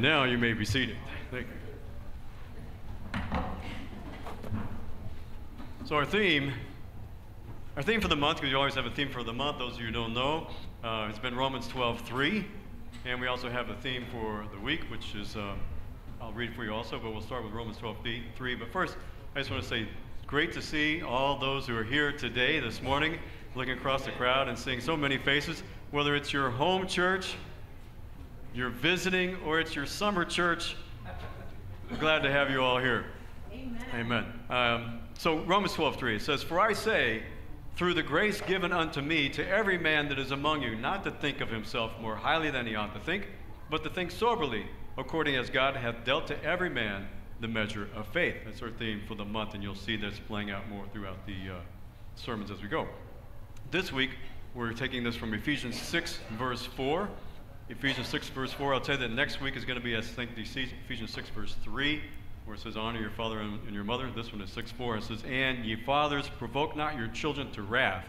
And now you may be seated. Thank you. So our theme, our theme for the month, because you always have a theme for the month, those of you who don't know, uh, it's been Romans 12:3, and we also have a theme for the week, which is, uh, I'll read for you also, but we'll start with Romans 12:3. But first, I just want to say, great to see all those who are here today, this morning, looking across the crowd and seeing so many faces, whether it's your home church, you're visiting, or it's your summer church. We're Glad to have you all here. Amen. Amen. Um, so Romans 12:3 it says, "For I say, through the grace given unto me, to every man that is among you, not to think of himself more highly than he ought to think, but to think soberly, according as God hath dealt to every man the measure of faith." That's our theme for the month, and you'll see this playing out more throughout the uh, sermons as we go. This week, we're taking this from Ephesians 6, verse 4. Ephesians 6, verse 4. I'll tell you that next week is going to be, I think, Ephesians 6, verse 3, where it says, Honor your father and, your mother. This one is 6, 4. It says, And ye fathers, provoke not your children to wrath,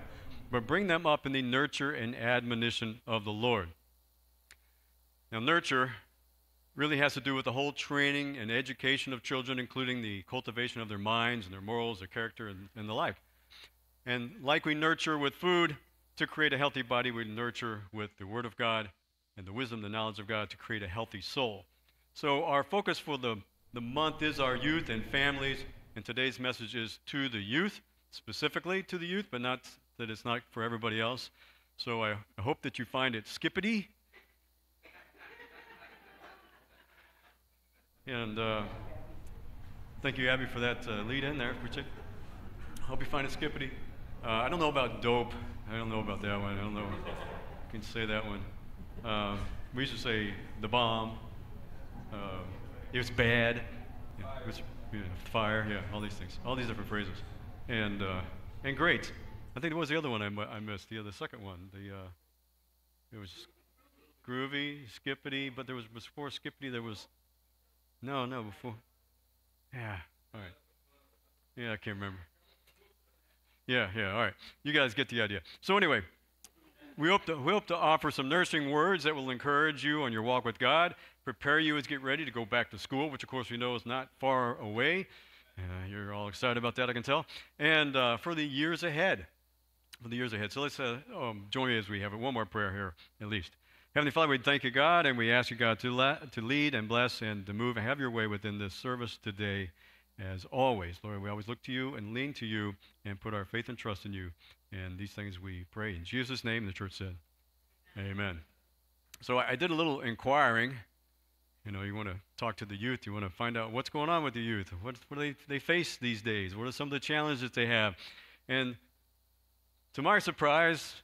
but bring them up in the nurture and admonition of the Lord. Now, nurture really has to do with the whole training and education of children, including the cultivation of their minds and their morals, their character, and, and the like. And like we nurture with food to create a healthy body, we nurture with the Word of God and the wisdom, the knowledge of God to create a healthy soul. So, our focus for the, the month is our youth and families, and today's message is to the youth, specifically to the youth, but not that it's not for everybody else. So, I, I hope that you find it skippity. and uh, thank you, Abby, for that uh, lead in there. I hope you find it skippity. Uh, I don't know about dope. I don't know about that one. I don't know. I can say that one. Uh, we used to say the bomb. Uh, it was bad. Yeah, it was know, fire. Yeah, all these things. All these different phrases. And uh, and great. I think it was the other one I, I missed. The other second one. The uh, it was groovy, skippity. But there was before skippity. There was no, no before. Yeah. All right. Yeah, I can't remember. Yeah, yeah, all right. You guys get the idea. So, anyway, we hope, to, we hope to offer some nursing words that will encourage you on your walk with God, prepare you as get ready to go back to school, which, of course, we know is not far away. Uh, you're all excited about that, I can tell. And uh, for the years ahead. For the years ahead. So, let's uh, um, join me as we have one more prayer here, at least. Heavenly Father, we thank you, God, and we ask you, God, to, la- to lead and bless and to move and have your way within this service today as always. Lord, we always look to you and lean to you and put our faith and trust in you. And these things we pray in Jesus' name, the church said. Amen. So I did a little inquiring. You know, you want to talk to the youth, you want to find out what's going on with the youth, what, what do they, they face these days, what are some of the challenges they have. And to my surprise,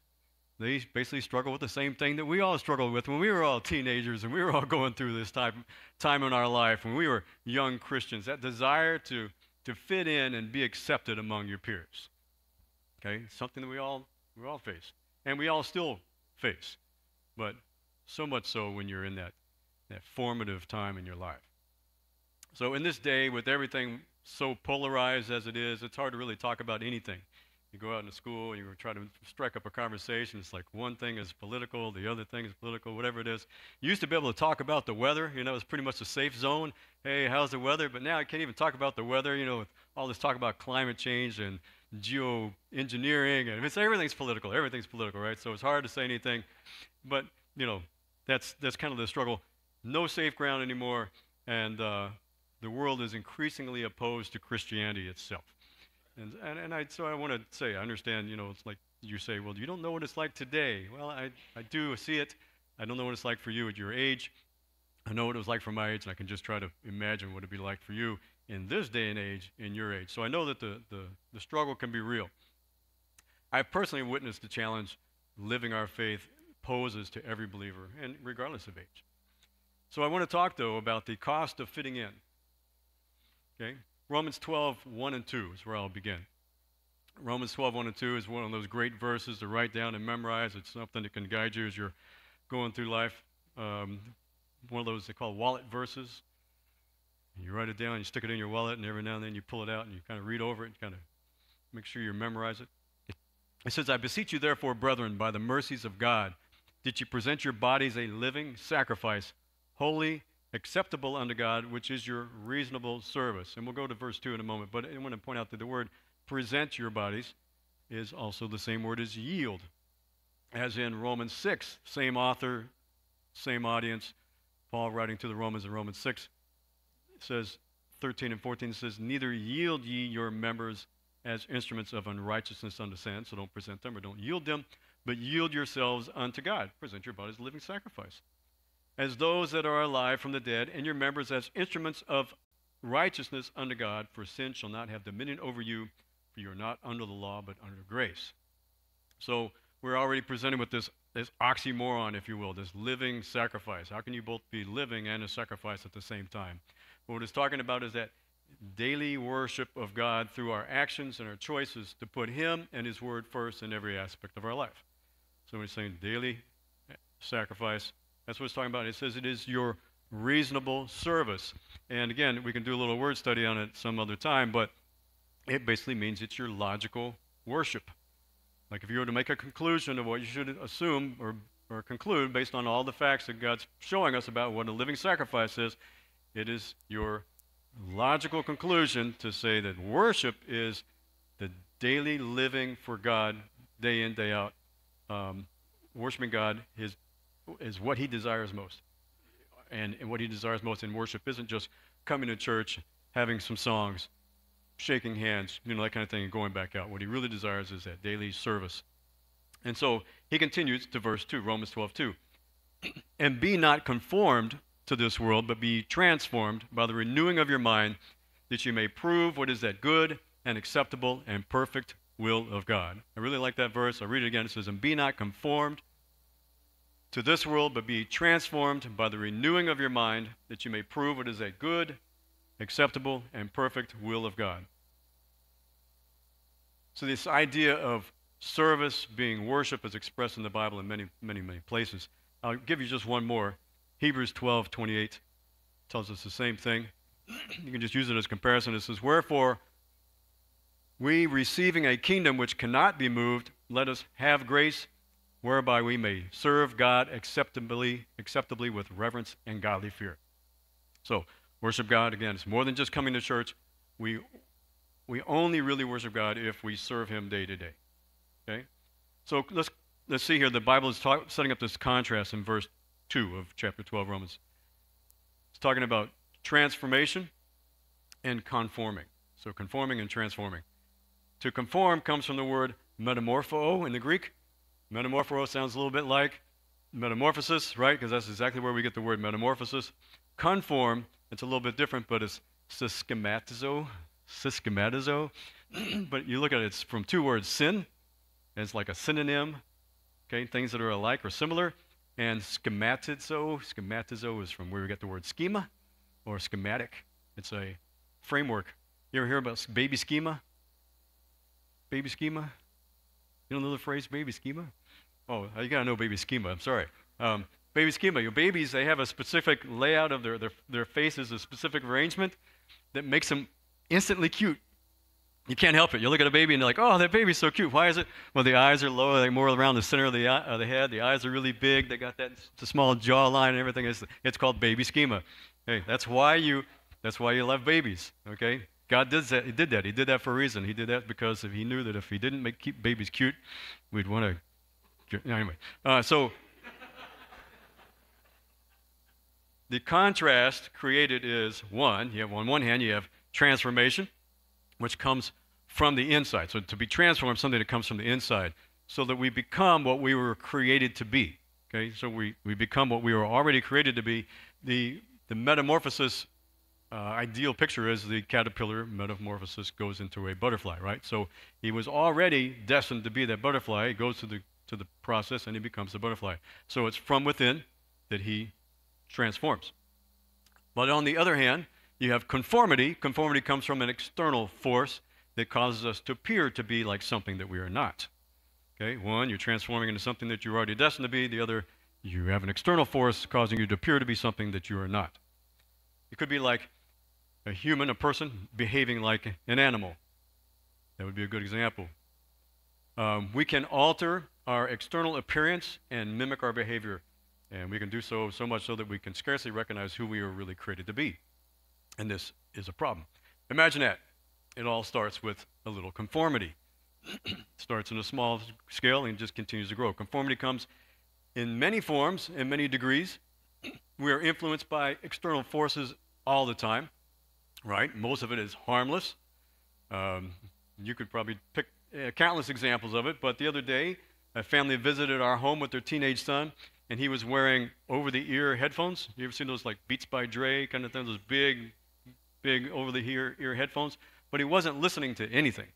they basically struggle with the same thing that we all struggled with when we were all teenagers and we were all going through this time, time in our life when we were young Christians. That desire to, to fit in and be accepted among your peers. Okay? Something that we all, we all face. And we all still face. But so much so when you're in that, that formative time in your life. So, in this day, with everything so polarized as it is, it's hard to really talk about anything you go out into school you try to strike up a conversation. It's like one thing is political, the other thing is political, whatever it is. You used to be able to talk about the weather. You know, it was pretty much a safe zone. Hey, how's the weather? But now I can't even talk about the weather. You know, with all this talk about climate change and geoengineering, and it's everything's political. Everything's political, right? So it's hard to say anything. But you know, that's that's kind of the struggle. No safe ground anymore, and uh, the world is increasingly opposed to Christianity itself. And, and, and I, so I want to say, I understand, you know, it's like you say, well, you don't know what it's like today. Well, I, I do see it. I don't know what it's like for you at your age. I know what it was like for my age, and I can just try to imagine what it'd be like for you in this day and age, in your age. So I know that the, the, the struggle can be real. I've personally witnessed the challenge living our faith poses to every believer, and regardless of age. So I want to talk, though, about the cost of fitting in. Okay? Romans 12, 1 and 2 is where I'll begin. Romans 12, 1 and 2 is one of those great verses to write down and memorize. It's something that can guide you as you're going through life. Um, one of those they call wallet verses. You write it down, you stick it in your wallet, and every now and then you pull it out and you kind of read over it and kind of make sure you memorize it. It says, I beseech you, therefore, brethren, by the mercies of God, that you present your bodies a living sacrifice, holy acceptable unto God, which is your reasonable service. And we'll go to verse 2 in a moment, but I want to point out that the word present your bodies is also the same word as yield. As in Romans 6, same author, same audience. Paul writing to the Romans in Romans 6 says, 13 and 14 says, Neither yield ye your members as instruments of unrighteousness unto sin, so don't present them or don't yield them, but yield yourselves unto God. Present your bodies a living sacrifice. As those that are alive from the dead, and your members as instruments of righteousness unto God, for sin shall not have dominion over you, for you are not under the law, but under grace. So we're already presented with this, this oxymoron, if you will, this living sacrifice. How can you both be living and a sacrifice at the same time? What it's talking about is that daily worship of God through our actions and our choices to put Him and His Word first in every aspect of our life. So we're saying daily sacrifice. That's what it's talking about. It says it is your reasonable service. And again, we can do a little word study on it some other time, but it basically means it's your logical worship. Like if you were to make a conclusion of what you should assume or, or conclude based on all the facts that God's showing us about what a living sacrifice is, it is your logical conclusion to say that worship is the daily living for God day in, day out. Um, worshiping God is, is what He desires most. And, and what He desires most in worship isn't just coming to church, having some songs, shaking hands, you know, that kind of thing, and going back out. What He really desires is that daily service. And so he continues to verse 2, Romans 12, 2. and be not conformed to this world, but be transformed by the renewing of your mind, that you may prove what is that good and acceptable and perfect will of God. I really like that verse. I'll read it again. It says, And be not conformed to this world, but be transformed by the renewing of your mind, that you may prove what is that good, acceptable, and perfect will of God. So, this idea of service being worship is expressed in the Bible in many, many, many places. I'll give you just one more. Hebrews 12, 28 tells us the same thing. you can just use it as comparison. It says, Wherefore, we receiving a kingdom which cannot be moved, let us have grace whereby we may serve God acceptably, acceptably with reverence and godly fear. So, worship God, again, it's more than just coming to church. We, we only really worship God if we serve Him day to day. Okay? So let's, let's see here. The Bible is talk, setting up this contrast in verse 2 of chapter 12, Romans. It's talking about transformation and conforming. So conforming and transforming. To conform comes from the word metamorpho in the Greek. Metamorpho sounds a little bit like metamorphosis, right? Because that's exactly where we get the word metamorphosis. Conform, it's a little bit different, but it's syschematizo, syschematizo. but you look at it, it's from two words, sin, and it's like a synonym, okay, things that are alike or similar, and schematizo, schematizo is from where we get the word schema or schematic. It's a framework. You ever hear about baby schema? Baby schema? You don't know the phrase baby schema? Oh, you gotta know baby schema. I'm sorry. Um, baby schema. Your babies, they have a specific layout of their, their, their faces, a specific arrangement that makes them instantly cute. You can't help it. You look at a baby and you're like, oh, that baby's so cute. Why is it? Well, the eyes are lower. they're more around the center of the, eye, of the head. The eyes are really big. They got that small jawline and everything. It's, it's called baby schema. Hey, that's why you that's why you love babies. Okay? God did that. He did that. He did that for a reason. He did that because if he knew that if he didn't make keep babies cute, we'd want to. Anyway, uh, so the contrast created is one. You have on one hand you have transformation, which comes from the inside. So to be transformed, something that comes from the inside, so that we become what we were created to be. Okay, so we, we become what we were already created to be. The, the metamorphosis uh, ideal picture is the caterpillar metamorphosis goes into a butterfly, right? So he was already destined to be that butterfly. He goes through the, to the process and he becomes a butterfly. So it's from within that he transforms. But on the other hand, you have conformity. Conformity comes from an external force that causes us to appear to be like something that we are not. Okay, one, you're transforming into something that you're already destined to be. The other, you have an external force causing you to appear to be something that you are not. It could be like a human, a person, behaving like an animal. That would be a good example. Um, we can alter our external appearance and mimic our behavior. And we can do so so much so that we can scarcely recognize who we are really created to be. And this is a problem. Imagine that. It all starts with a little conformity. starts in a small scale and just continues to grow. Conformity comes in many forms, in many degrees. we are influenced by external forces all the time, right? Most of it is harmless. Um, you could probably pick uh, countless examples of it, but the other day, a family visited our home with their teenage son, and he was wearing over the ear headphones. You ever seen those like Beats by Dre kind of things, those big, big over the ear, ear headphones? But he wasn't listening to anything.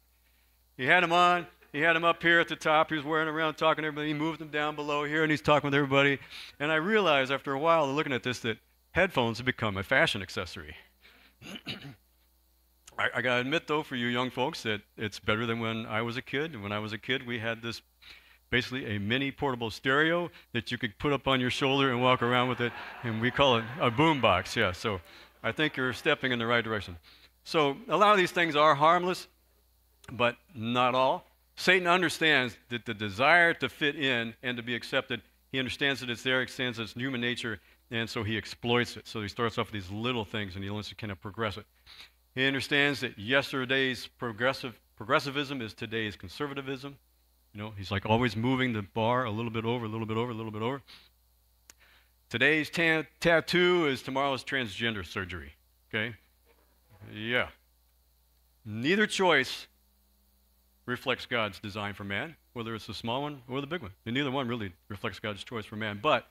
He had them on, he had them up here at the top. He was wearing around talking to everybody. He moved them down below here, and he's talking with everybody. And I realized after a while, looking at this, that headphones have become a fashion accessory. I, I got to admit, though, for you young folks, that it's better than when I was a kid. And when I was a kid, we had this basically a mini portable stereo that you could put up on your shoulder and walk around with it, and we call it a boom box. Yeah, so I think you're stepping in the right direction. So a lot of these things are harmless, but not all. Satan understands that the desire to fit in and to be accepted, he understands that it's there, understands it's human nature, and so he exploits it. So he starts off with these little things and he wants to kind of progress it. He understands that yesterday's progressive progressivism is today's conservatism. You know, he's like always moving the bar a little bit over, a little bit over, a little bit over. Today's ta- tattoo is tomorrow's transgender surgery. Okay? Yeah. Neither choice reflects God's design for man, whether it's the small one or the big one. And neither one really reflects God's choice for man, but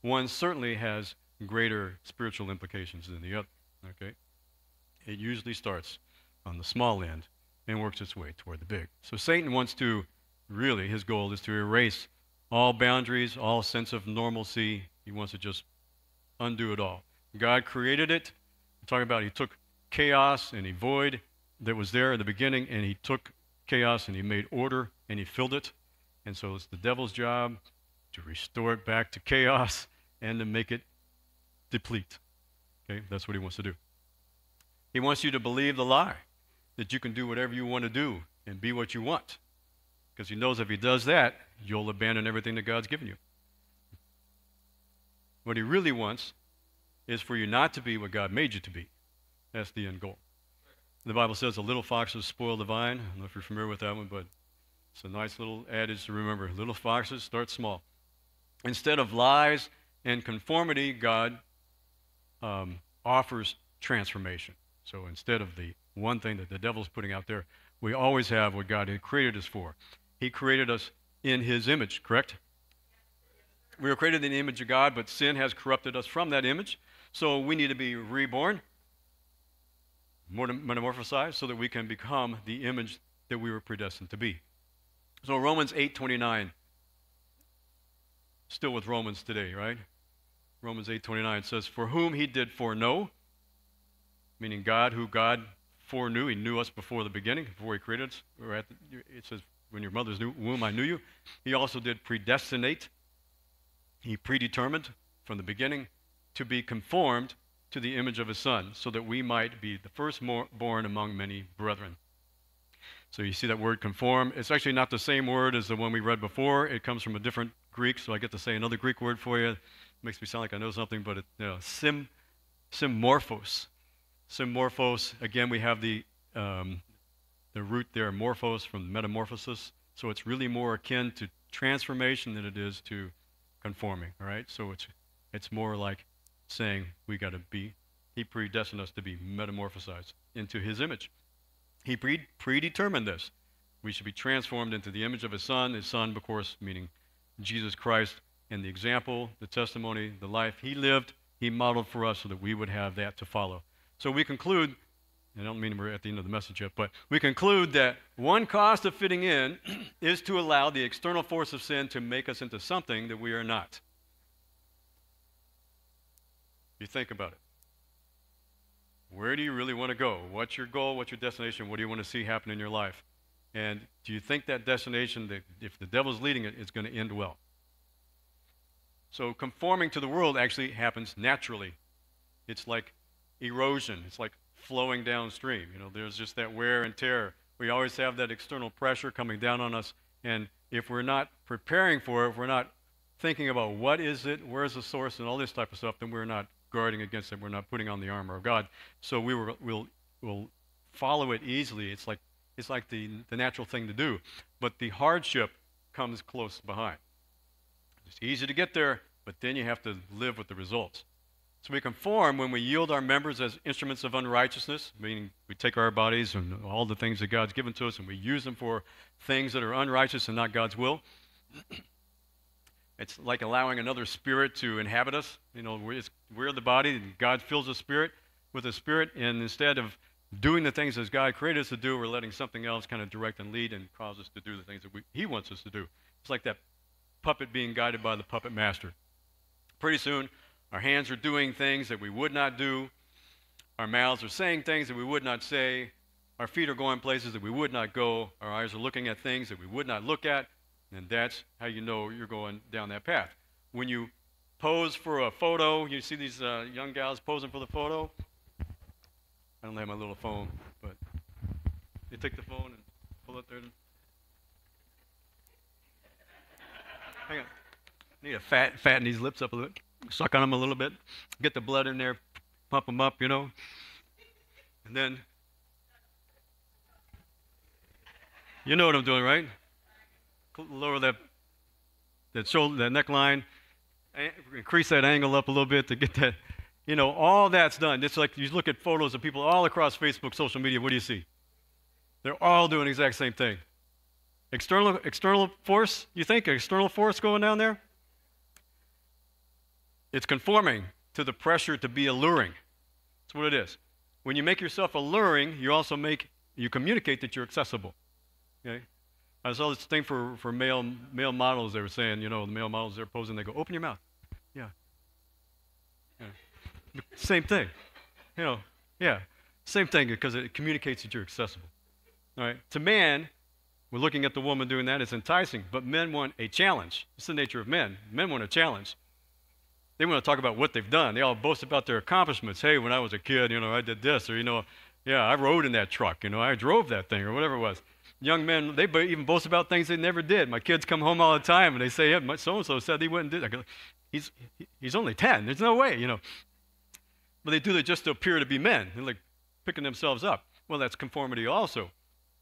one certainly has greater spiritual implications than the other. Okay? It usually starts on the small end and works its way toward the big. So Satan wants to really his goal is to erase all boundaries, all sense of normalcy. He wants to just undo it all. God created it. I'm talking about he took chaos and he void that was there in the beginning and he took chaos and he made order and he filled it. And so it's the devil's job to restore it back to chaos and to make it deplete. Okay, that's what he wants to do. He wants you to believe the lie that you can do whatever you want to do and be what you want. Because he knows if he does that, you'll abandon everything that God's given you. What he really wants is for you not to be what God made you to be. That's the end goal. The Bible says, "A little foxes spoil the vine." I don't know if you're familiar with that one, but it's a nice little adage to remember. Little foxes start small. Instead of lies and conformity, God um, offers transformation. So instead of the one thing that the devil's putting out there, we always have what God had created us for. He created us in His image, correct? We were created in the image of God, but sin has corrupted us from that image. So we need to be reborn, metamorphosized so that we can become the image that we were predestined to be. So Romans 8:29 still with Romans today, right? Romans 8:29 says for whom he did foreknow meaning God who God foreknew, he knew us before the beginning, before he created us. The, it says when your mother's womb I knew you. He also did predestinate. He predetermined from the beginning to be conformed to the image of his son, so that we might be the firstborn among many brethren. So you see that word conform. It's actually not the same word as the one we read before. It comes from a different Greek, so I get to say another Greek word for you. It makes me sound like I know something, but it, you know, sim, symmorphos. Symmorphos, again, we have the, um, the root there, morphos, from metamorphosis. So it's really more akin to transformation than it is to conforming, all right? So it's, it's more like saying we got to be, he predestined us to be metamorphosized into his image. He pre- predetermined this. We should be transformed into the image of his son, his son, of course, meaning Jesus Christ, and the example, the testimony, the life he lived, he modeled for us so that we would have that to follow. So we conclude, I don't mean we're at the end of the message yet, but we conclude that one cost of fitting in is to allow the external force of sin to make us into something that we are not. You think about it. Where do you really want to go? What's your goal? What's your destination? What do you want to see happen in your life? And do you think that destination, that if the devil's leading it, is going to end well? So conforming to the world actually happens naturally. It's like erosion. It's like flowing downstream. You know, there's just that wear and tear. We always have that external pressure coming down on us, and if we're not preparing for it, if we're not thinking about what is it, where's the source, and all this type of stuff, then we're not guarding against it. We're not putting on the armor of God. So we will we'll, we'll follow it easily. It's like, it's like the, the natural thing to do. But the hardship comes close behind. It's easy to get there, but then you have to live with the results. So we conform when we yield our members as instruments of unrighteousness, meaning we take our bodies and all the things that God's given to us and we use them for things that are unrighteous and not God's will. it's like allowing another spirit to inhabit us. You know, we're, we're the body, and God fills the spirit with the spirit, and instead of doing the things as God created us to do, we're letting something else kind of direct and lead and cause us to do the things that we, He wants us to do. It's like that puppet being guided by the puppet master. Pretty soon, our hands are doing things that we would not do. Our mouths are saying things that we would not say. Our feet are going places that we would not go. Our eyes are looking at things that we would not look at. And that's how you know you're going down that path. When you pose for a photo, you see these uh, young gals posing for the photo. I don't have my little phone, but they take the phone and pull it there. Hang on. I need to fat, fatten these lips up a little suck on them a little bit, get the blood in there, pump them up, you know. And then, you know what I'm doing, right? Lower that, that shoulder, that neckline, increase that angle up a little bit to get that, you know, all that's done. It's like you look at photos of people all across Facebook, social media, what do you see? They're all doing the exact same thing. External, external force, you think? External force going down there? It's conforming to the pressure to be alluring. That's what it is. When you make yourself alluring, you also make you communicate that you're accessible. Okay? I saw this thing for, for male male models. They were saying, you know, the male models they're posing. They go, open your mouth. Yeah. yeah. Same thing. You know. Yeah. Same thing because it communicates that you're accessible. All right. To man, we're looking at the woman doing that. It's enticing, but men want a challenge. It's the nature of men. Men want a challenge. They want to talk about what they've done. They all boast about their accomplishments. Hey, when I was a kid, you know, I did this, or, you know, yeah, I rode in that truck, you know, I drove that thing, or whatever it was. Young men, they even boast about things they never did. My kids come home all the time and they say, yeah, so and so said he wouldn't do that. He's, he's only 10. There's no way, you know. But they do that just to appear to be men. They're like picking themselves up. Well, that's conformity also.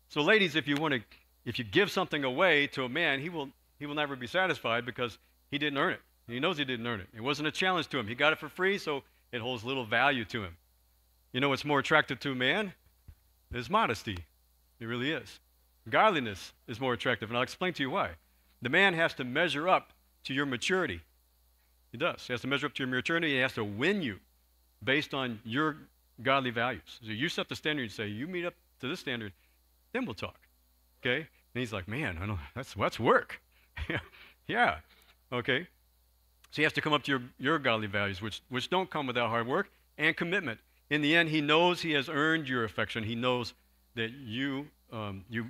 So, ladies, if you want to, if you give something away to a man, he will, he will never be satisfied because he didn't earn it. He knows he didn't earn it. It wasn't a challenge to him. He got it for free, so it holds little value to him. You know what's more attractive to a man? Is modesty. It really is. Godliness is more attractive, and I'll explain to you why. The man has to measure up to your maturity. He does. He has to measure up to your maturity. He has to win you based on your godly values. So you set the standard and say, you meet up to this standard, then we'll talk. Okay? And he's like, man, I know that's that's work. yeah. Okay. So he has to come up to your, your godly values, which, which don't come without hard work and commitment. In the end, he knows he has earned your affection. He knows that you, um, you,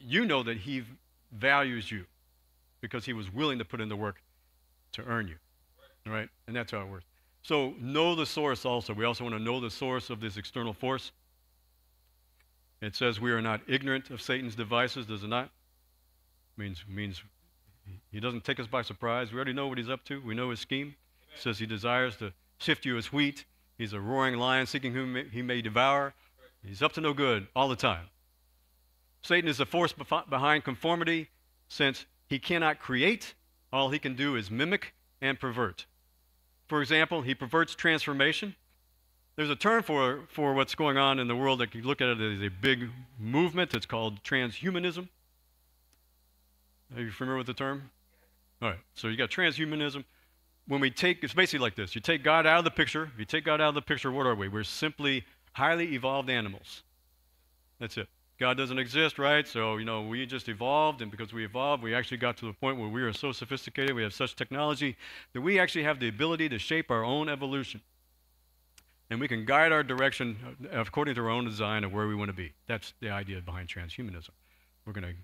you know that he values you because he was willing to put in the work to earn you. Right? And that's how it works. So know the source also. We also want to know the source of this external force. It says we are not ignorant of Satan's devices, does it not? Means means he doesn't take us by surprise. We already know what he's up to. We know his scheme. He says he desires to sift you as wheat. He's a roaring lion seeking whom he may devour. He's up to no good all the time. Satan is the force behind conformity since he cannot create. All he can do is mimic and pervert. For example, he perverts transformation. There's a term for, for what's going on in the world that you look at it as a big movement. It's called transhumanism. Are you familiar with the term? All right. So you got transhumanism. When we take, it's basically like this you take God out of the picture. If you take God out of the picture, what are we? We're simply highly evolved animals. That's it. God doesn't exist, right? So, you know, we just evolved, and because we evolved, we actually got to the point where we are so sophisticated, we have such technology, that we actually have the ability to shape our own evolution. And we can guide our direction according to our own design of where we want to be. That's the idea behind transhumanism. We're going to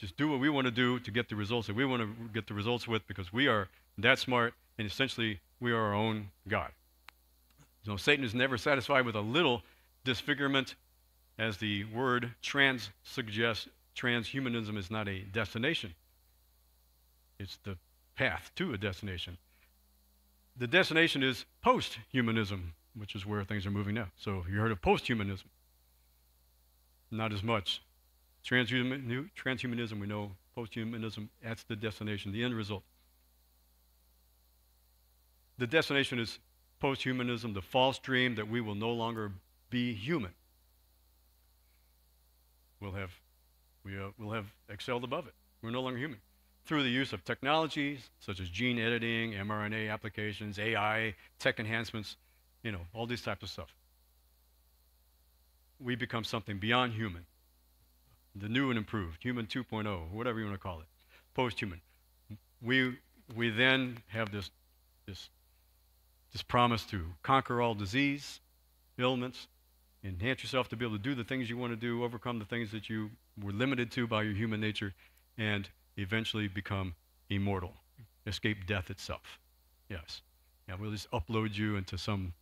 just do what we want to do to get the results that we want to get the results with because we are that smart and essentially we are our own God. So Satan is never satisfied with a little disfigurement, as the word trans suggests. Transhumanism is not a destination, it's the path to a destination. The destination is post humanism, which is where things are moving now. So you heard of post humanism? Not as much. Transhuman, transhumanism, we know. Post humanism, that's the destination, the end result. The destination is post humanism, the false dream that we will no longer be human. We'll have, we, uh, will have excelled above it. We're no longer human. Through the use of technologies such as gene editing, mRNA applications, AI, tech enhancements, you know, all these types of stuff. We become something beyond human. The new and improved, human 2.0, whatever you want to call it, post-human. We, we then have this, this this promise to conquer all disease, ailments, enhance yourself to be able to do the things you want to do, overcome the things that you were limited to by your human nature, and eventually become immortal, escape death itself. Yes. Yeah, we'll just upload you into some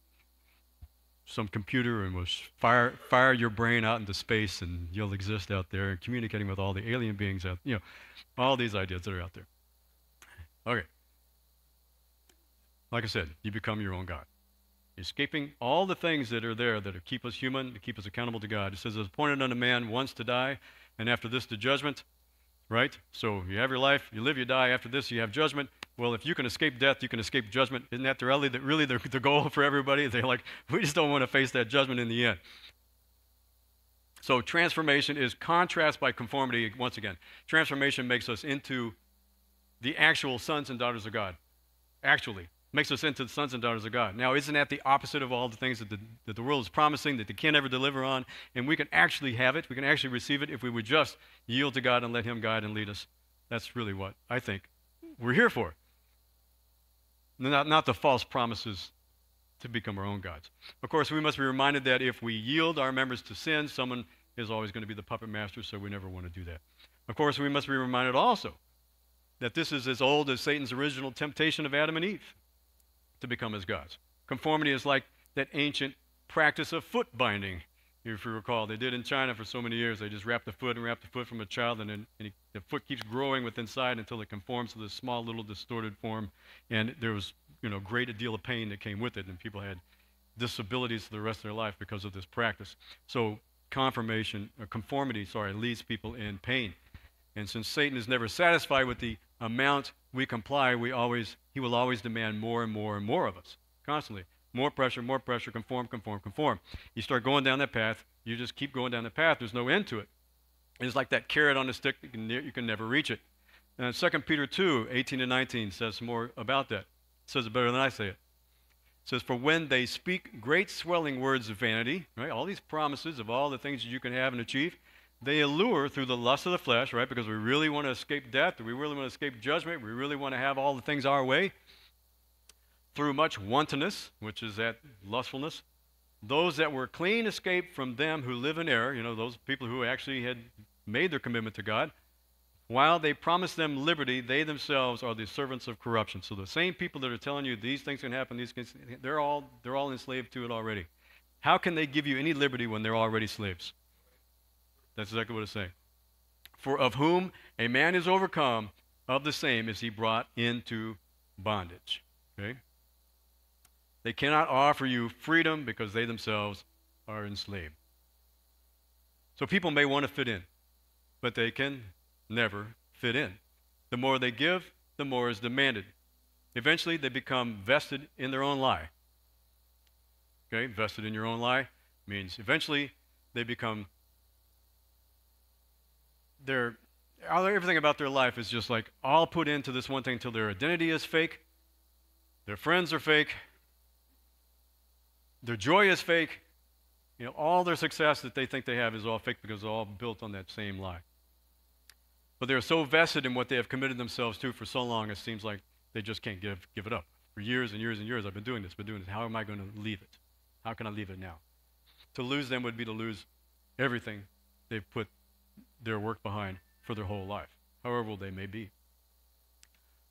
some computer and we'll fire fire your brain out into space and you'll exist out there and communicating with all the alien beings out you know all these ideas that are out there okay like I said, you become your own God. Escaping all the things that are there that keep us human, to keep us accountable to God. It says, it's appointed unto man once to die, and after this, the judgment. Right? So you have your life, you live, you die. After this, you have judgment. Well, if you can escape death, you can escape judgment. Isn't that really, the, really the, the goal for everybody? They're like, we just don't want to face that judgment in the end. So transformation is contrast by conformity. Once again, transformation makes us into the actual sons and daughters of God. Actually, makes us into the sons and daughters of God. Now, isn't that the opposite of all the things that the, that the world is promising, that they can't ever deliver on? And we can actually have it, we can actually receive it if we would just yield to God and let Him guide and lead us. That's really what I think we're here for. Not, not the false promises to become our own gods. Of course, we must be reminded that if we yield our members to sin, someone is always going to be the puppet master, so we never want to do that. Of course, we must be reminded also that this is as old as Satan's original temptation of Adam and Eve to become as gods. Conformity is like that ancient practice of foot binding, if you recall. They did in China for so many years. They just wrap the foot and wrap the foot from a child, and and he, the foot keeps growing within inside until it conforms to this small, little, distorted form. And there was, you know, great a deal of pain that came with it, and people had disabilities for the rest of their life because of this practice. So confirmation, or uh, conformity, sorry, leaves people in pain. And since Satan is never satisfied with the amount we comply, we always, he will always demand more and more and more of us, constantly. More pressure, more pressure, conform, conform, conform. You start going down that path, you just keep going down the path, there's no end to it. It's like that carrot on a stick, you can, you can never reach it. And 2 Peter 2, 18 and 19 says more about that. It says it better than I say it. It says, For when they speak great swelling words of vanity, right, all these promises of all the things that you can have and achieve, they allure through the lust of the flesh, right? Because we really want to escape death, we really want to escape judgment, we really want to have all the things our way. Through much wantonness, which is that lustfulness, those that were clean escaped from them who live in error, you know, those people who actually had made their commitment to God. While they promise them liberty, they themselves are the servants of corruption. So the same people that are telling you these things can happen, these things, they're all, they're all enslaved to it already. How can they give you any liberty when they're already slaves? That's exactly what it's saying. For of whom a man is overcome, of the same is he brought into bondage. Okay? They cannot offer you freedom because they themselves are enslaved. So people may want to fit in, but they can never fit in. The more they give, the more is demanded. Eventually, they become vested in their own lie. Okay, vested in your own lie means eventually they become their everything about their life is just like all put into this one thing until their identity is fake, their friends are fake, their joy is fake. You know, all their success that they think they have is all fake because it's all built on that same lie. But they're so vested in what they have committed themselves to for so long, it seems like they just can't give, give it up. For years and years and years, I've been doing this, been doing this. How am I going to leave it? How can I leave it now? To lose them would be to lose everything they've put their work behind for their whole life, however old they may be.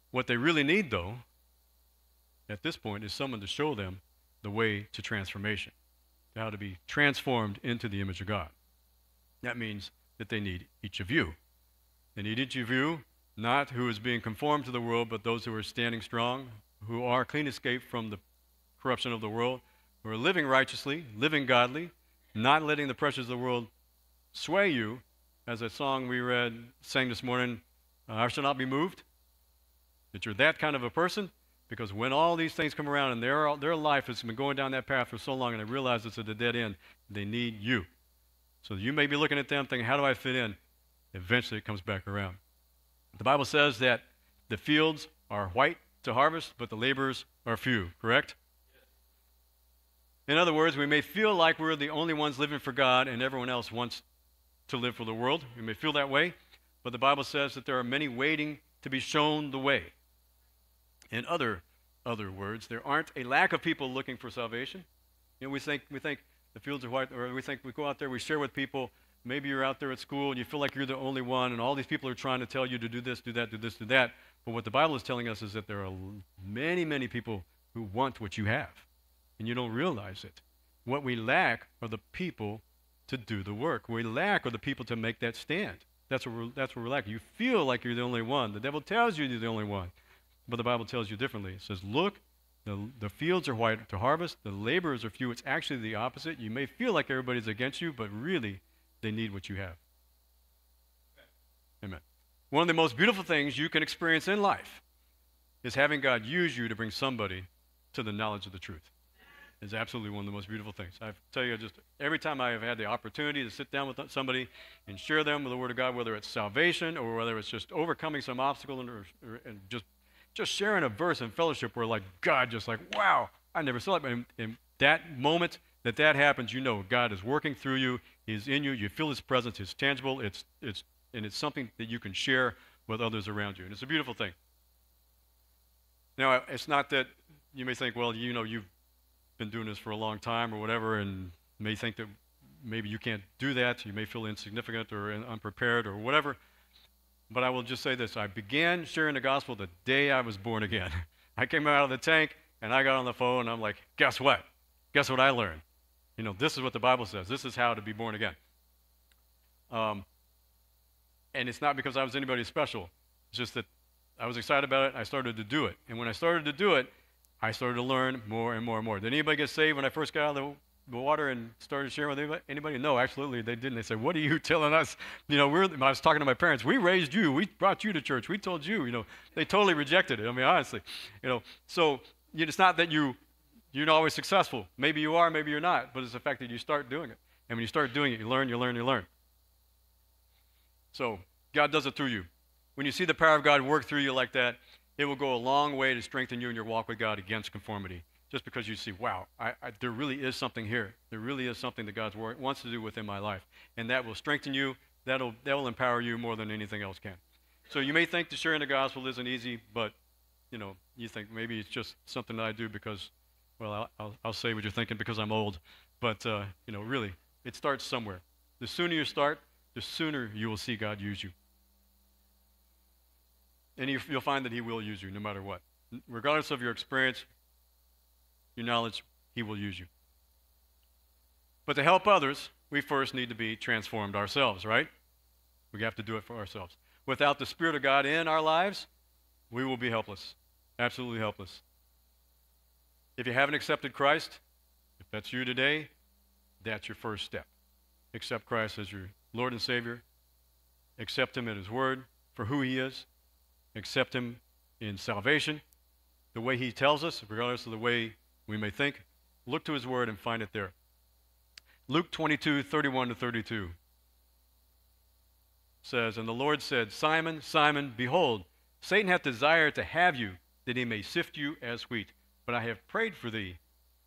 What they really need, though, at this point, is someone to show them the way to transformation, to how to be transformed into the image of God. That means that they need each of you. They need each of you not who is being conformed to the world, but those who are standing strong, who are clean escaped from the corruption of the world, who are living righteously, living godly, not letting the pressures of the world sway you. As a song we read, sang this morning, I shall not be moved. That you're that kind of a person, because when all these things come around and their, their life has been going down that path for so long and they realize it's at a dead end, they need you. So you may be looking at them thinking, how do I fit in? Eventually it comes back around. The Bible says that the fields are white to harvest, but the laborers are few, correct? In other words, we may feel like we're the only ones living for God and everyone else wants to live for the world. We may feel that way, but the Bible says that there are many waiting to be shown the way. In other other words, there aren't a lack of people looking for salvation. You know, we think we think the fields are white, or we think we go out there, we share with people. Maybe you're out there at school and you feel like you're the only one, and all these people are trying to tell you to do this, do that, do this, do that. But what the Bible is telling us is that there are many, many people who want what you have, and you don't realize it. What we lack are the people to do the work. We lack are the people to make that stand. That's what we're, that's what we're lacking. You feel like you're the only one. The devil tells you you're the only one. But the Bible tells you differently. It says, Look, the, the fields are white to harvest, the laborers are few. It's actually the opposite. You may feel like everybody's against you, but really, they need what you have. Amen. One of the most beautiful things you can experience in life is having God use you to bring somebody to the knowledge of the truth. It's absolutely one of the most beautiful things. I tell you, just every time I have had the opportunity to sit down with somebody and share them with the Word of God, whether it's salvation or whether it's just overcoming some obstacle and, or, and just just sharing a verse in fellowship where like God just like wow I never saw that. but in, in that moment that that happens you know God is working through you. He's in you. You feel His presence. It's tangible. It's it's and it's something that you can share with others around you. And it's a beautiful thing. Now it's not that you may think well you know you've been doing this for a long time or whatever and may think that maybe you can't do that. You may feel insignificant or unprepared or whatever but I will just say this I began sharing the gospel the day I was born again. I came out of the tank and I got on the phone and I'm like, guess what? Guess what I learned? You know, this is what the Bible says. This is how to be born again. Um, and it's not because I was anybody special. It's just that I was excited about it. I started to do it. And when I started to do it, I started to learn more and more and more. Did anybody get saved when I first got out of the water and started sharing with anybody? anybody? No, absolutely they didn't. They said, "What are you telling us?" You know, we're. I was talking to my parents. We raised you. We brought you to church. We told you. You know, they totally rejected it. I mean, honestly, you know. So it's not that you you're not always successful. Maybe you are, maybe you're not. But it's the fact that you start doing it, and when you start doing it, you learn, you learn, you learn. So God does it through you. When you see the power of God work through you like that, it will go a long way to strengthen you in your walk with God against conformity just because you see, wow, I, I, there really is something here. There really is something that God wants to do within my life. And that will strengthen you. That'll, that will empower you more than anything else can. So you may think that sharing the gospel isn't easy, but, you know, you think maybe it's just something that I do because, well, I'll, I'll, I'll say what you're thinking because I'm old. But, uh, you know, really, it starts somewhere. The sooner you start, the sooner you will see God use you. And you'll find that He will use you no matter what. Regardless of your experience, your knowledge, He will use you. But to help others, we first need to be transformed ourselves, right? We have to do it for ourselves. Without the Spirit of God in our lives, we will be helpless, absolutely helpless. If you haven't accepted Christ, if that's you today, that's your first step. Accept Christ as your Lord and Savior. Accept Him in His Word for who He is. Accept Him in salvation, the way He tells us, regardless of the way we may think. Look to his word and find it there. Luke 22, 31 to 32 says, And the Lord said, Simon, Simon, behold, Satan hath desired to have you, that he may sift you as wheat. But I have prayed for thee,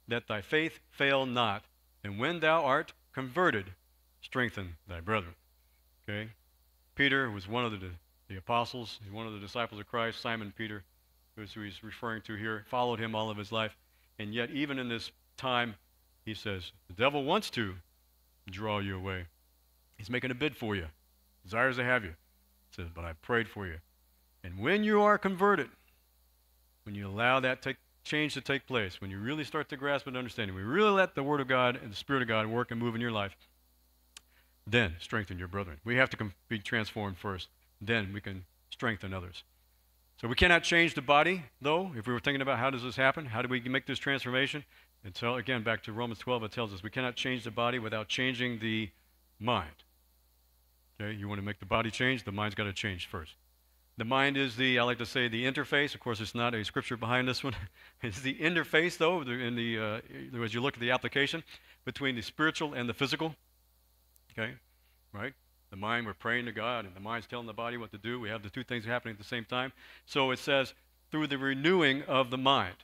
that thy faith fail not. And when thou art converted, strengthen thy brethren. Okay? Peter was one of the, the apostles, one of the disciples of Christ. Simon Peter, who he's referring to here, followed him all of his life. And yet, even in this time, he says, the devil wants to draw you away. He's making a bid for you, desires to have you. He says, but I prayed for you. And when you are converted, when you allow that take, change to take place, when you really start to grasp and understand, when you really let the Word of God and the Spirit of God work and move in your life, then strengthen your brethren. We have to be transformed first. Then we can strengthen others. So we cannot change the body, though. If we were thinking about how does this happen, how do we make this transformation? And again, back to Romans 12, it tells us we cannot change the body without changing the mind. Okay, you want to make the body change, the mind's got to change first. The mind is the, I like to say, the interface. Of course, it's not a scripture behind this one. it's the interface, though, in the, uh, as you look at the application, between the spiritual and the physical. Okay, right? The mind, we're praying to God, and the mind's telling the body what to do. We have the two things happening at the same time. So it says, through the renewing of the mind.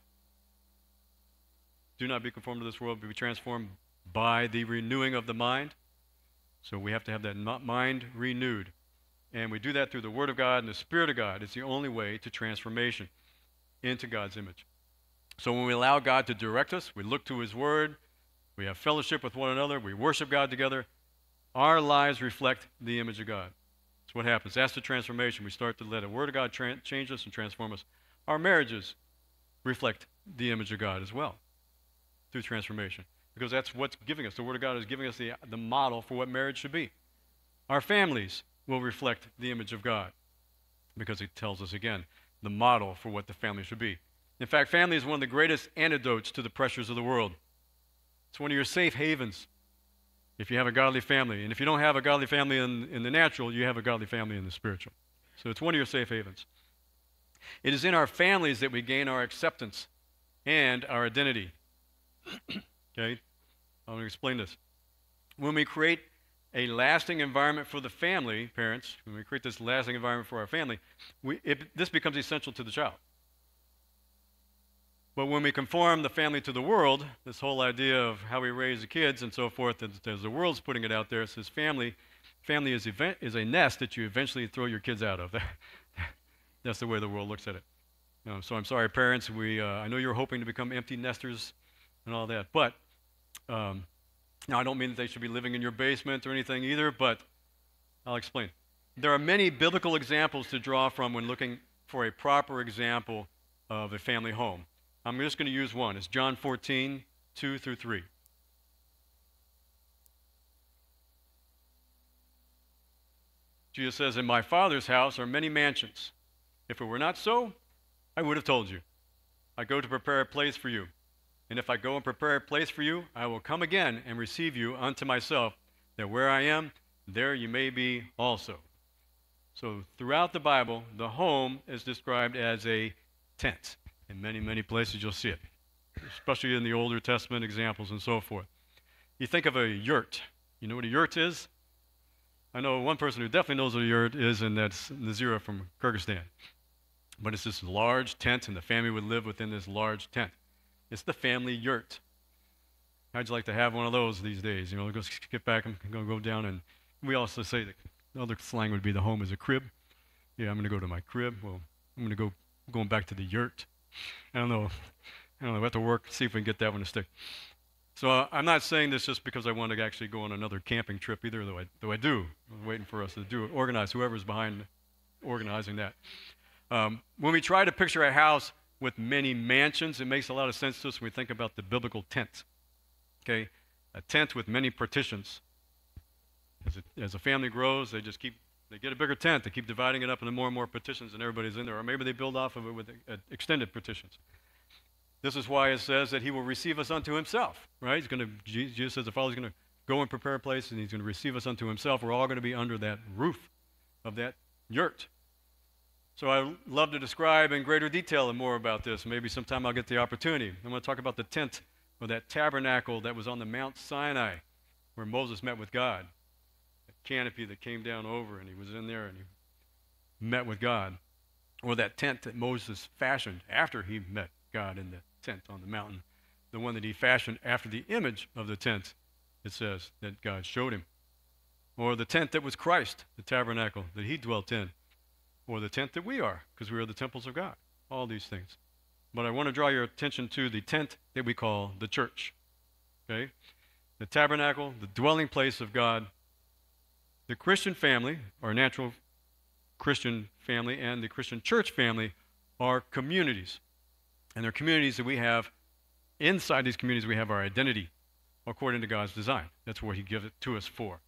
Do not be conformed to this world, but be transformed by the renewing of the mind. So we have to have that mind renewed. And we do that through the Word of God and the Spirit of God. It's the only way to transformation into God's image. So when we allow God to direct us, we look to His Word, we have fellowship with one another, we worship God together, our lives reflect the image of God. That's what happens. That's the transformation. We start to let the Word of God tra- change us and transform us. Our marriages reflect the image of God as well through transformation because that's what's giving us. The Word of God is giving us the, the model for what marriage should be. Our families will reflect the image of God because it tells us again the model for what the family should be. In fact, family is one of the greatest antidotes to the pressures of the world. It's one of your safe havens if you have a godly family. And if you don't have a godly family in, in the natural, you have a godly family in the spiritual. So it's one of your safe havens. It is in our families that we gain our acceptance and our identity. okay? I'm going to explain this. When we create a lasting environment for the family, parents, when we create this lasting environment for our family, we, it, this becomes essential to the child. But when we conform the family to the world, this whole idea of how we raise the kids and so forth, as, the world's putting it out there, it says family, family is, event, is a nest that you eventually throw your kids out of. That's the way the world looks at it. So I'm sorry, parents. We, uh, I know you're hoping to become empty nesters and all that, but um, now, I don't mean that they should be living in your basement or anything either, but I'll explain. There are many biblical examples to draw from when looking for a proper example of a family home. I'm just going to use one. It's John 14, 2 through 3. Jesus says, In my Father's house are many mansions. If it were not so, I would have told you. I go to prepare a place for you. And if I go and prepare a place for you, I will come again and receive you unto myself, that where I am, there you may be also. So throughout the Bible, the home is described as a tent. In many, many places you'll see it, especially in the Older Testament examples and so forth. You think of a yurt. You know what a yurt is? I know one person who definitely knows what a yurt is, and that's Nazira from Kyrgyzstan. But it's this large tent, and the family would live within this large tent. It's the family yurt. How'd you like to have one of those these days? You know, go get back and go, go down and we also say that the other slang would be the home is a crib. Yeah, I'm going to go to my crib. Well, I'm going to go going back to the yurt. I don't know. I don't know. We have to work, see if we can get that one to stick. So uh, I'm not saying this just because I want to actually go on another camping trip either, though I, though I do. I'm waiting for us to do it, organize whoever's behind organizing that. Um, when we try to picture a house with many mansions. It makes a lot of sense to us when we think about the biblical tent. Okay? A tent with many partitions. As, it, as a family grows, they just keep, they get a bigger tent. They keep dividing it up into more and more partitions, and everybody's in there. Or maybe they build off of it with uh, extended partitions. This is why it says that he will receive us unto himself, right? He's going to, Jesus says the Father's going to go and prepare a place, and he's going to receive us unto himself. We're all going to be under that roof of that yurt. So I love to describe in greater detail and more about this. Maybe sometime I'll get the opportunity. I'm going to talk about the tent or that tabernacle that was on the Mount Sinai where Moses met with God. Canopy that came down over and he was in there and he met with God. Or that tent that Moses fashioned after he met God in the tent on the mountain. The one that he fashioned after the image of the tent, it says, that God showed him. Or the tent that was Christ, the tabernacle that he dwelt in or the tent that we are, because we are the temples of God. All these things. But I want to draw your attention to the tent that we call the church. Okay? The tabernacle, the dwelling place of God. The Christian family, our natural Christian family, and the Christian church family are communities. And they're communities that we have, inside these communities, we have our identity according to God's design. That's what He gives it to us for.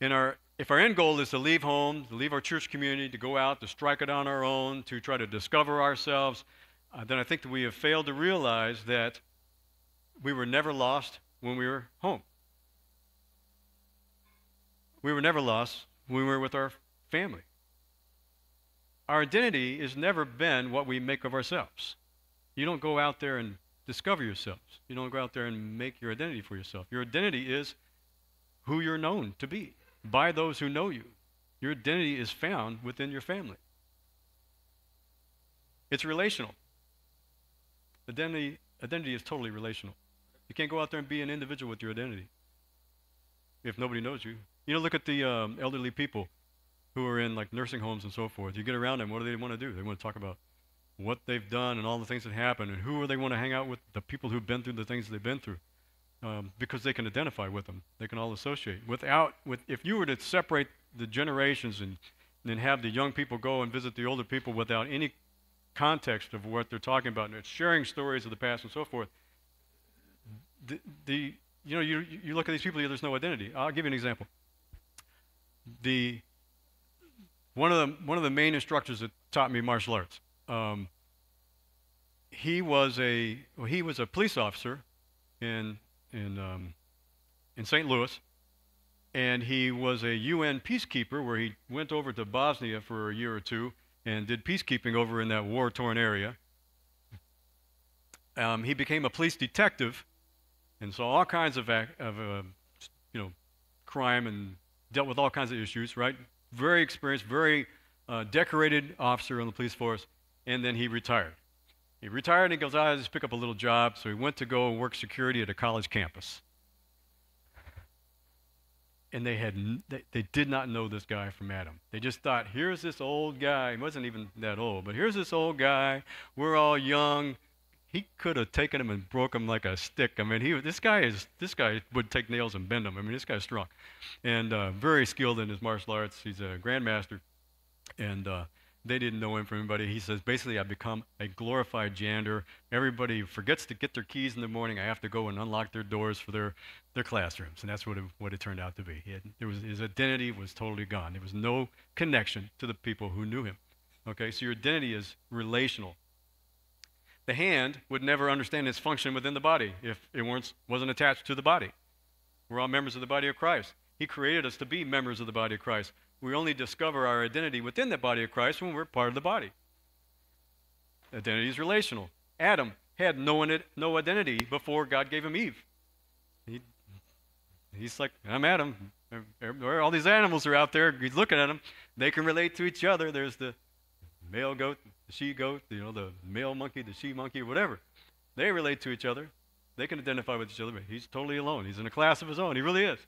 In our if our end goal is to leave home, to leave our church community, to go out, to strike it on our own, to try to discover ourselves, uh, then I think that we have failed to realize that we were never lost when we were home. We were never lost when we were with our family. Our identity has never been what we make of ourselves. You don't go out there and discover yourselves. You don't go out there and make your identity for yourself. Your identity is who you're known to be by those who know you. Your identity is found within your family. It's relational. Identity, identity is totally relational. You can't go out there and be an individual with your identity if nobody knows you. You know, look at the um, elderly people who are in like nursing homes and so forth. You get around them, what do they want to do? They want to talk about what they've done and all the things that happened and who they want to hang out with, the people who've been through the things they've been through. Um, because they can identify with them. They can all associate. Without, with, if you were to separate the generations and, then have the young people go and visit the older people without any context of what they're talking about, and sharing stories of the past and so forth, the, the you know, you, you look at these people, there's no identity. I'll give you an example. The, one, of the, one of the main instructors that taught me martial arts, um, he was a well, he was a police officer in in um, in St. Louis, and he was a UN peacekeeper where he went over to Bosnia for a year or two and did peacekeeping over in that war-torn area. Um, he became a police detective and saw all kinds of, of uh, you know crime and dealt with all kinds of issues. Right, very experienced, very uh, decorated officer in the police force, and then he retired. He retired and he goes, I just pick up a little job. So he went to go and work security at a college campus. And they had they, they did not know this guy from Adam. They just thought, here's this old guy. He wasn't even that old, but here's this old guy. We're all young. He could have taken him and broke him like a stick. I mean, he this guy is this guy would take nails and bend them. I mean, this guy's strong, and uh, very skilled in his martial arts. He's a grandmaster, and uh, they didn't know him from anybody. He says, basically, I've become a glorified janitor. Everybody forgets to get their keys in the morning. I have to go and unlock their doors for their, their classrooms. And that's what it, what it turned out to be. Had, was, his identity was totally gone. There was no connection to the people who knew him. Okay, so your identity is relational. The hand would never understand its function within the body if it weren't, wasn't attached to the body. We're all members of the body of Christ. He created us to be members of the body of Christ we only discover our identity within the body of Christ when we're part of the body. Identity is relational. Adam had no, no identity before God gave him Eve. He, he's like, I'm Adam. All these animals are out there. He's looking at them. They can relate to each other. There's the male goat, the she goat, you know, the male monkey, the she monkey, whatever. They relate to each other. They can identify with each other, but he's totally alone. He's in a class of his own. He really is.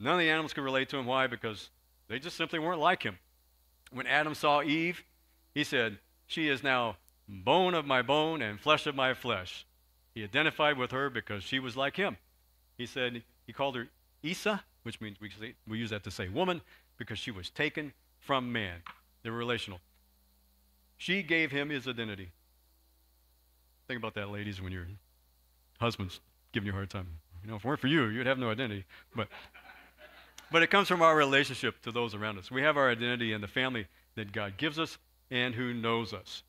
None of the animals could relate to him. Why? Because they just simply weren't like him. When Adam saw Eve, he said, She is now bone of my bone and flesh of my flesh. He identified with her because she was like him. He said, He called her Isha, which means we, we use that to say woman, because she was taken from man. They were relational. She gave him his identity. Think about that, ladies, when your husband's giving you a hard time. You know, if it weren't for you, you'd have no identity. But but it comes from our relationship to those around us. We have our identity in the family that God gives us and who knows us.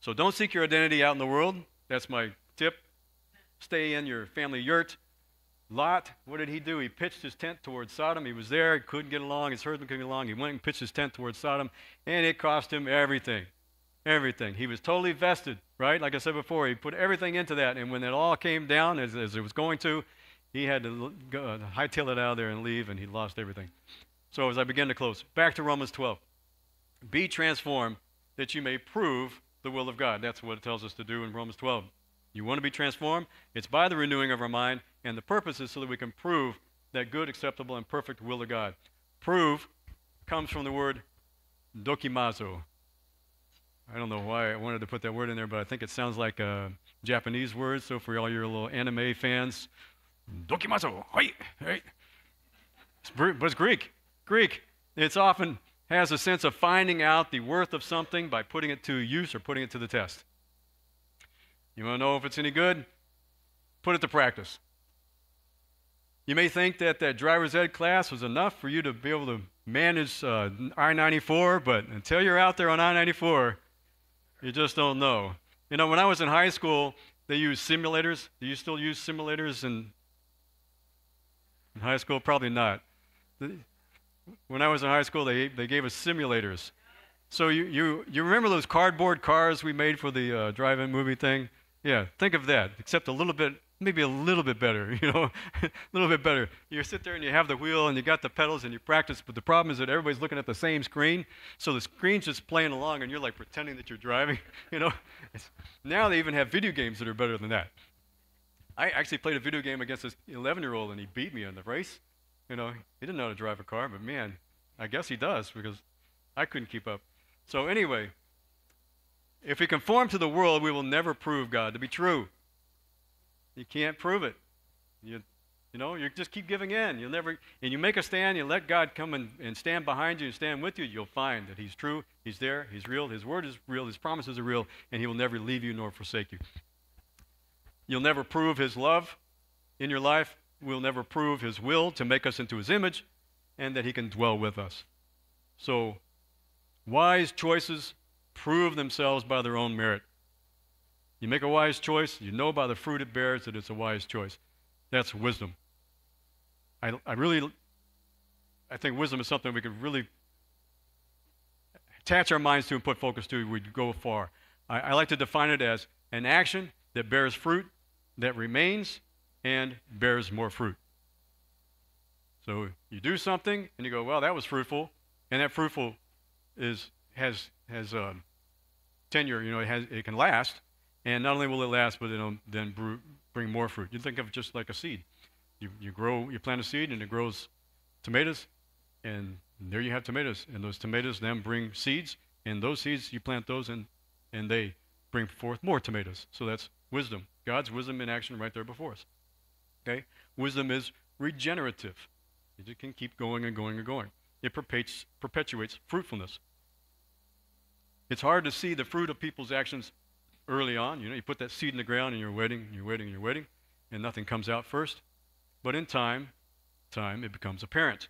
So don't seek your identity out in the world. That's my tip. Stay in your family yurt. Lot, what did he do? He pitched his tent towards Sodom. He was there, he couldn't get along, his husband couldn't get along. He went and pitched his tent towards Sodom, and it cost him everything. Everything. He was totally vested, right? Like I said before, he put everything into that, and when it all came down, as, as it was going to, he had to go, uh, hightail it out of there and leave, and he lost everything. So as I begin to close, back to Romans 12. Be transformed that you may prove the will of God. That's what it tells us to do in Romans 12. You want to be transformed? It's by the renewing of our mind, and the purpose is so that we can prove that good, acceptable, and perfect will of God. Prove comes from the word dokimazo. I don't know why I wanted to put that word in there, but I think it sounds like a Japanese word. So for all your little anime fans, Dokimazo. Hey. But it's Greek. Greek. It's often has a sense of finding out the worth of something by putting it to use or putting it to the test. You want to know if it's any good? Put it to practice. You may think that that driver's ed class was enough for you to be able to manage uh, I 94, but until you're out there on I 94, you just don't know. You know, when I was in high school, they used simulators. Do you still use simulators in, in high school? Probably not. When I was in high school, they, they gave us simulators. So you, you, you remember those cardboard cars we made for the uh, drive-in movie thing? Yeah, think of that, except a little bit maybe a little bit better, you know, a little bit better. You sit there and you have the wheel and you got the pedals and you practice, but the problem is that everybody's looking at the same screen, so the screen's just playing along and you're like pretending that you're driving, you know. It's, now they even have video games that are better than that. I actually played a video game against this 11-year-old and he beat me in the race. You know, he didn't know how to drive a car, but man, I guess he does because I couldn't keep up. So anyway, if we conform to the world, we will never prove God to be true. You can't prove it. You, you know, you just keep giving in. You'll never, and you make a stand, you let God come and, and stand behind you and stand with you, you'll find that He's true, He's there, He's real, His word is real, His promises are real, and He will never leave you nor forsake you. You'll never prove His love in your life. We'll never prove His will to make us into His image and that He can dwell with us. So, wise choices prove themselves by their own merit. You make a wise choice, you know by the fruit it bears that it's a wise choice. That's wisdom. I, I really, I think wisdom is something we can really attach our minds to and put focus to, we'd go far. I, I like to define it as an action that bears fruit, that remains, and bears more fruit. So you do something and you go, well, that was fruitful, and that fruitful is has has um, tenure. You know, it has it can last, and not only will it last, but it'll then bring more fruit. You think of it just like a seed. You, you grow, you plant a seed, and it grows tomatoes, and there you have tomatoes. And those tomatoes then bring seeds, and those seeds you plant those, and and they bring forth more tomatoes. So that's wisdom. God's wisdom in action right there before us. Okay, wisdom is regenerative. It can keep going and going and going. It perpetuates, perpetuates fruitfulness. It's hard to see the fruit of people's actions early on. You know, you put that seed in the ground and you're waiting, and you're waiting, and you're waiting, and nothing comes out first. But in time, time, it becomes apparent.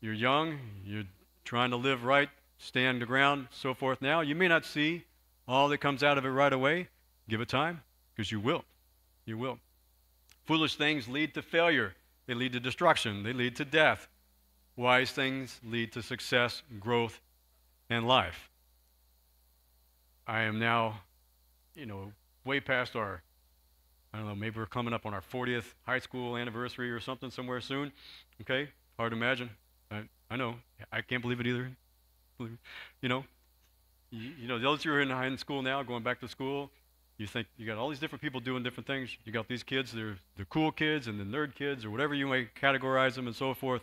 You're young, you're trying to live right, stand the ground, so forth. Now, you may not see all that comes out of it right away. Give it time, because you will. You will. Foolish things lead to failure. They lead to destruction. They lead to death. Wise things lead to success, growth, and life. I am now you know, way past our, I don't know, maybe we're coming up on our 40th high school anniversary or something somewhere soon. Okay? Hard to imagine. I, I know. I can't believe it either. You know, you, you know, those who are in high school now, going back to school, you think you got all these different people doing different things. You got these kids, they're the cool kids and the nerd kids, or whatever you may categorize them and so forth.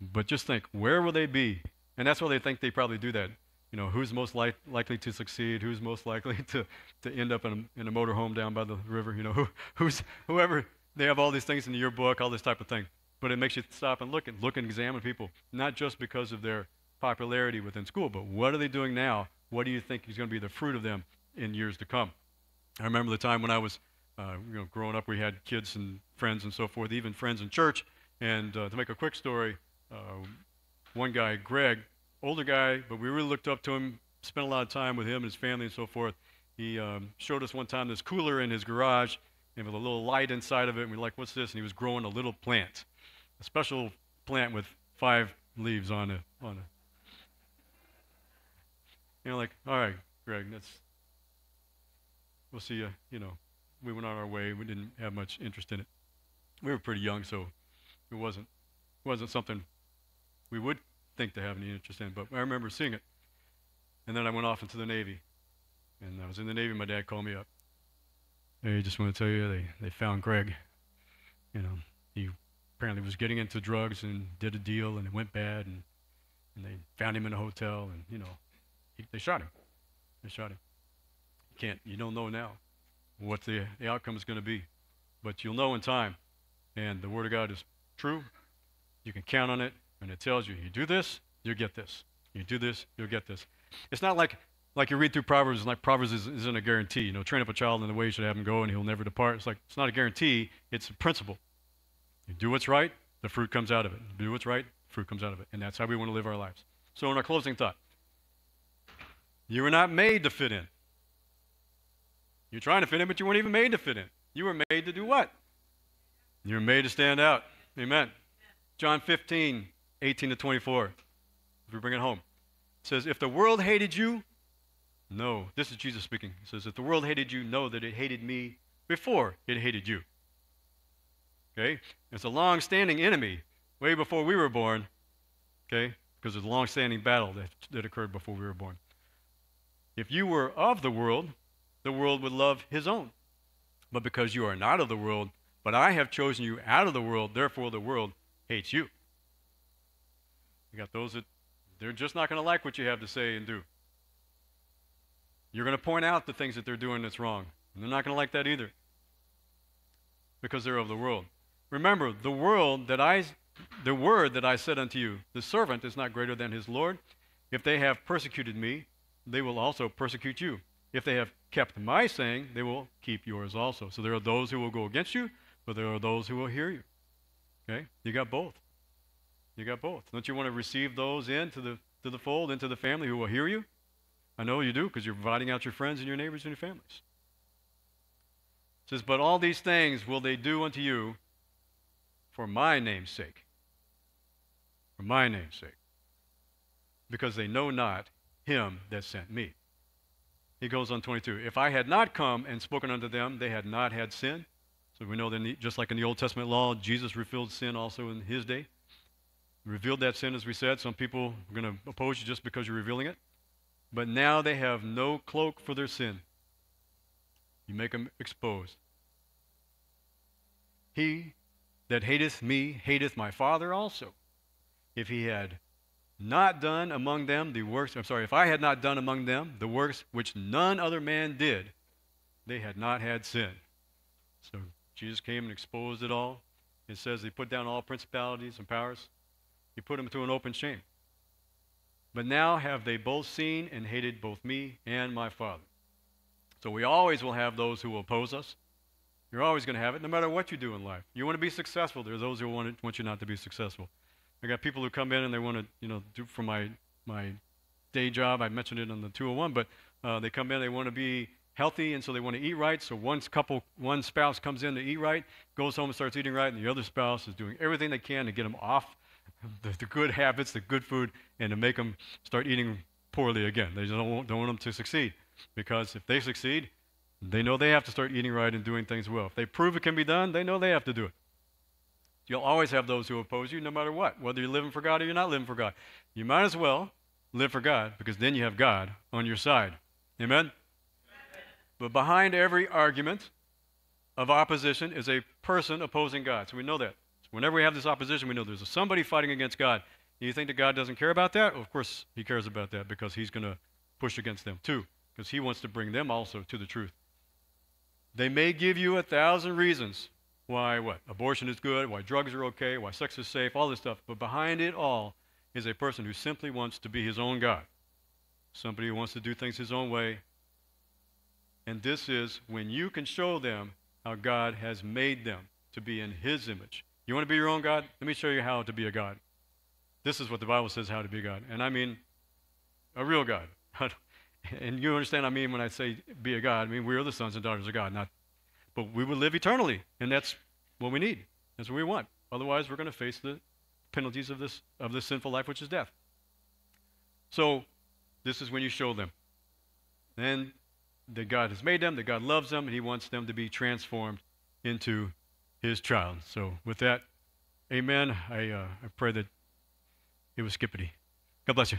But just think, where will they be? And that's why they think they probably do that you know, who's most li- likely to succeed, who's most likely to, to end up in a, in a motorhome down by the river, you know, who, who's, whoever, they have all these things in your book, all this type of thing. But it makes you stop and look and look and examine people, not just because of their popularity within school, but what are they doing now? What do you think is going to be the fruit of them in years to come? I remember the time when I was, uh, you know, growing up, we had kids and friends and so forth, even friends in church. And uh, to make a quick story, uh, one guy, Greg, older guy, but we really looked up to him, spent a lot of time with him and his family and so forth. He um, showed us one time this cooler in his garage and with a little light inside of it. And we are like, what's this? And he was growing a little plant, a special plant with five leaves on it. On it. You like, all right, Greg, that's, we'll see you. You know, we went on our way. We didn't have much interest in it. We were pretty young, so it wasn't, it wasn't something we would think they have any interest in, but I remember seeing it. And then I went off into the Navy. And I was in the Navy, my dad called me up. Hey, just want to tell you, they, they found Greg. You know, he apparently was getting into drugs and did a deal, and it went bad, and, and they found him in a hotel, and, you know, he, they shot him. They shot him. You can't, you don't know now what the, the outcome is going to be, but you'll know in time. And the Word of God is true. You can count on it. And it tells you, you do this, you get this. You do this, you'll get this. It's not like like you read through Proverbs, and like Proverbs is, isn't a guarantee. You know, train up a child in the way you should have him go, and he'll never depart. It's like it's not a guarantee; it's a principle. You do what's right, the fruit comes out of it. You do what's right, fruit comes out of it. And that's how we want to live our lives. So, in our closing thought, you were not made to fit in. You're trying to fit in, but you weren't even made to fit in. You were made to do what? You were made to stand out. Amen. John 15, 18 to 24. If we bring it home, it says, If the world hated you, no. This is Jesus speaking. He says, If the world hated you, know that it hated me before it hated you. Okay? It's a long standing enemy way before we were born. Okay? Because it's a long standing battle that, that occurred before we were born. If you were of the world, the world would love his own. But because you are not of the world, but I have chosen you out of the world, therefore the world hates you. You got those that they're just not going to like what you have to say and do. You're going to point out the things that they're doing that's wrong. And they're not going to like that either. Because they're of the world. Remember, the world that I the word that I said unto you, the servant is not greater than his Lord. If they have persecuted me, they will also persecute you. If they have kept my saying, they will keep yours also. So there are those who will go against you, but there are those who will hear you. Okay? You got both. You got both. Don't you want to receive those into the to the fold, into the family who will hear you? I know you do because you're inviting out your friends and your neighbors and your families. It says, But all these things will they do unto you for my name's sake. For my name's sake. Because they know not him that sent me. He goes on 22. If I had not come and spoken unto them, they had not had sin. So we know that just like in the Old Testament law, Jesus revealed sin also in his day. Revealed that sin, as we said. Some people are going to oppose you just because you're revealing it. But now they have no cloak for their sin. You make them exposed. He that hateth me hateth my Father also. If he had not done among them the works, I'm sorry, if I had not done among them the works which none other man did, they had not had sin. So Jesus came and exposed it all. It says he put down all principalities and powers. He put them to an open shame. But now have they both seen and hated both me and my Father. So we always will have those who will oppose us. You're always going to have it, no matter what you do in life. You want to be successful. There's those who want, want you not to be successful. I got people who come in and they want to, you know, do for my my day job. I mentioned it on the 201, but uh, they come in, they want to be healthy, and so they want to eat right. So one couple, one spouse comes in to eat right, goes home and starts eating right, and the other spouse is doing everything they can to get them off the, the good habits, the good food, and to make them start eating poorly again. They don't want, don't want them to succeed because if they succeed, they know they have to start eating right and doing things well. If they prove it can be done, they know they have to do it. You'll always have those who oppose you no matter what, whether you're living for God or you're not living for God. You might as well live for God because then you have God on your side. Amen? Amen. But behind every argument of opposition is a person opposing God. So we know that. Whenever we have this opposition, we know there's somebody fighting against God. You think that God doesn't care about that? Well, of course, He cares about that because He's going to push against them too, because He wants to bring them also to the truth. They may give you a thousand reasons why what? Abortion is good, why drugs are okay, why sex is safe, all this stuff. But behind it all is a person who simply wants to be his own God. Somebody who wants to do things his own way. And this is when you can show them how God has made them to be in his image. You want to be your own God? Let me show you how to be a God. This is what the Bible says how to be God. And I mean a real God. and you understand I mean when I say be a God, I mean we are the sons and daughters of God, not but we will live eternally, and that's what we need. That's what we want. Otherwise, we're going to face the penalties of this of this sinful life, which is death. So, this is when you show them. Then that God has made them, that God loves them, and He wants them to be transformed into His child. So, with that, Amen. I uh, I pray that it was skippity. God bless you.